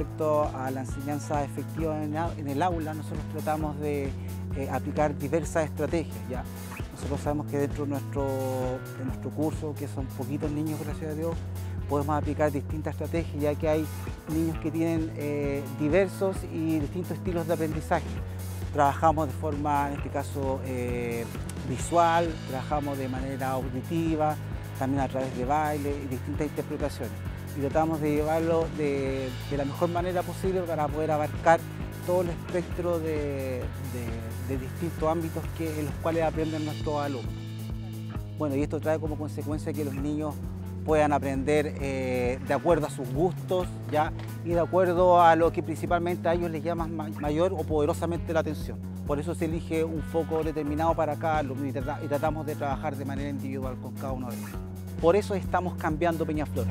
respecto a la enseñanza efectiva en, el aula, nosotros tratamos de eh, aplicar diversas estrategias. ¿ya? Nosotros sabemos que dentro de nuestro, de nuestro curso, que son poquitos niños, gracias a Dios, podemos aplicar distintas estrategias, ya que hay niños que tienen eh, diversos y distintos estilos de aprendizaje. Trabajamos de forma, en este caso, eh, visual, trabajamos de manera auditiva, también a través de baile y distintas interpretaciones. Y tratamos de llevarlo de, la mejor manera posible para poder abarcar todo el espectro de, distintos ámbitos que, en los cuales aprenden nuestros alumnos. Bueno, y esto trae como consecuencia que los niños puedan aprender eh, de acuerdo a sus gustos ¿ya? y de acuerdo a lo que principalmente a ellos les llama mayor o poderosamente la atención. Por eso se elige un foco determinado para cada alumno y, tratamos de trabajar de manera individual con cada uno de ellos. Por eso estamos cambiando Peñaflor.